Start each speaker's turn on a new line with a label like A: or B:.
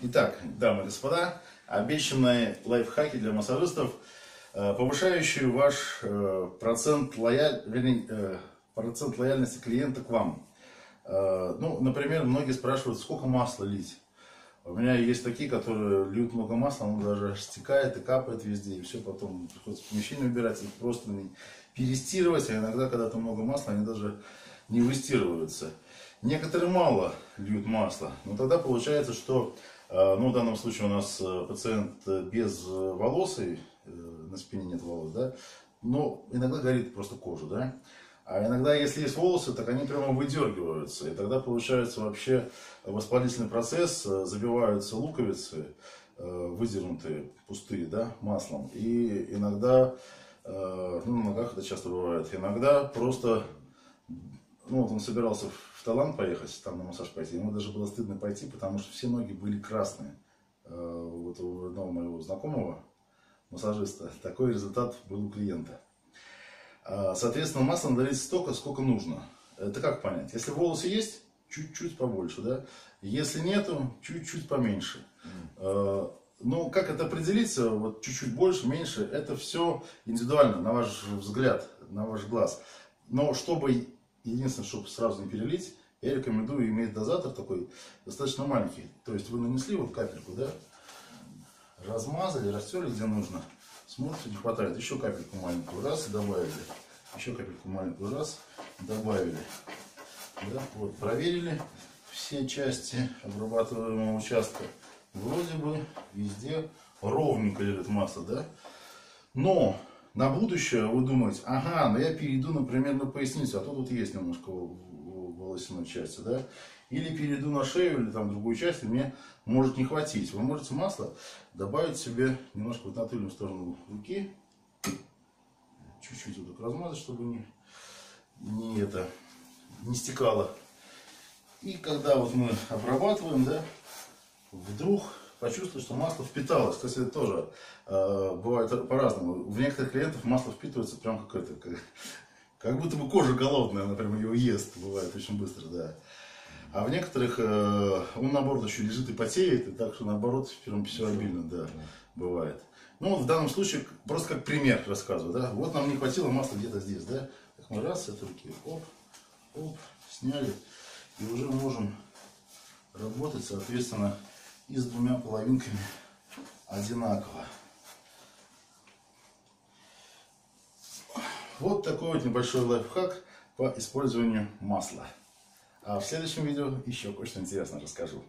A: Итак, дамы и господа, обещанные лайфхаки для массажистов, э, повышающие ваш э, процент, лояль... Вернее, э, процент лояльности клиента к вам. Ну, например, многие спрашивают, сколько масла лить. У меня есть такие, которые льют много масла, он даже стекает и капает везде, и все потом приходится помещение убирать, их просто не перестирывать, а иногда, когда там много масла, они даже не выстирываются. Некоторые мало льют масло, но тогда получается, что ну, в данном случае у нас э, пациент э, без волосы, э, на спине нет волос, да, но иногда горит просто кожа, да. А иногда, если есть волосы, так они прямо выдергиваются. И тогда получается вообще воспалительный процесс, забиваются луковицы, выдернутые, пустые, да, маслом. И иногда, ну, на ногах это часто бывает, иногда просто, ну, вот он собирался в Таиланд поехать, там на массаж пойти, ему даже было стыдно пойти, потому что все ноги были красные. Э, вот у одного моего знакомого массажиста такой результат был у клиента. А, соответственно, масло надо лить столько, сколько нужно. Это как понять? Если волосы есть, чуть-чуть побольше, да? Если нету, чуть-чуть поменьше. Mm. Ну, как это определиться, вот чуть-чуть больше, меньше, это все индивидуально, на ваш взгляд, на ваш глаз. Но чтобы Единственное, чтобы сразу не перелить, я рекомендую иметь дозатор такой, достаточно маленький. То есть вы нанесли вот капельку, да, размазали, растерли где нужно. Смотрите, не хватает. Еще капельку маленькую, раз, добавили. Еще капельку маленькую, раз, добавили. Да, вот, проверили все части обрабатываемого участка. Вроде бы везде ровненько лежит масса, да. Но на будущее вы думаете, ага, ну я перейду, например, на поясницу, а тут есть немножко волосяной части, да, или перейду на шею, или там другую часть, и мне может не хватить. Вы можете масло добавить себе немножко вот на тыльную сторону руки, чуть-чуть вот так размазать, чтобы не, не это, не стекало. И когда вот мы обрабатываем, да, вдруг почувствовать, что масло впиталось. Кстати, это тоже э, бывает по-разному. В некоторых клиентов масло впитывается прям как это, как, как будто бы кожа голодная, например, его ест, бывает очень быстро, да. А в некоторых э, он наоборот еще лежит и потеет, и так что наоборот прям все обильно, да, бывает. Ну, в данном случае, просто как пример рассказываю, да. Вот нам не хватило масла где-то здесь, да. Так мы раз, это руки, оп, оп, сняли. И уже можем работать, соответственно, и с двумя половинками одинаково. Вот такой вот небольшой лайфхак по использованию масла. А в следующем видео еще кое-что интересное расскажу.